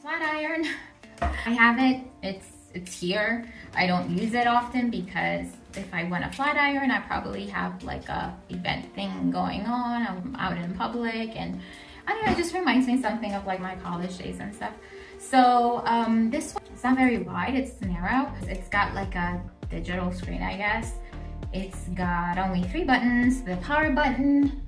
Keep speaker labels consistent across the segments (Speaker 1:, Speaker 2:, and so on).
Speaker 1: flat iron. I have it, it's, it's here. I don't use it often because if I want a flat iron, I probably have like a event thing going on. I'm out in public and I don't know, it just reminds me something of like my college days and stuff. So um, this one, it's not very wide, it's narrow. It's got like a digital screen, I guess. It's got only three buttons, the power button,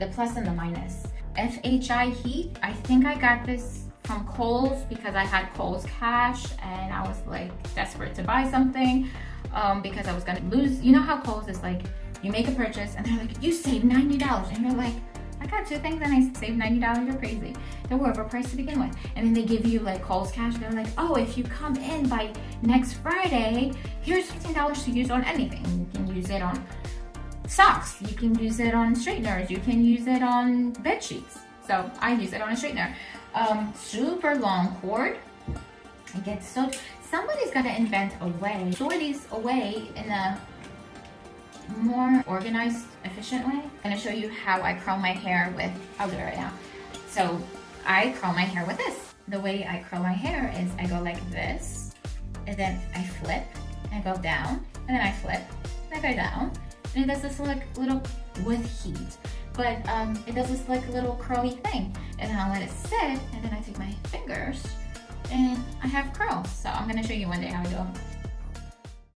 Speaker 1: the plus and the minus. FHI heat, I think I got this from Kohl's because I had Kohl's cash and I was like desperate to buy something um, because I was gonna lose. You know how Kohl's is like, you make a purchase and they're like, you saved $90 and you're like, I got two things and I saved $90, you're crazy. They were overpriced to begin with. And then they give you like Kohl's cash. They're like, oh, if you come in by next Friday, here's $15 to use on anything. You can use it on socks. You can use it on straighteners. You can use it on bed sheets. So I use it on a straightener. Um, super long cord. It gets so, somebody's got to invent a way, store these away in a more organized, efficient way. I'm gonna show you how I curl my hair with, I'll do it right now. So I curl my hair with this. The way I curl my hair is I go like this, and then I flip, and I go down, and then I flip, and I go down, and it does this like little, with heat, but um, it does this like little curly thing. And then I'll let it sit, and then I take my fingers, and I have curls. So I'm gonna show you one day how I do them.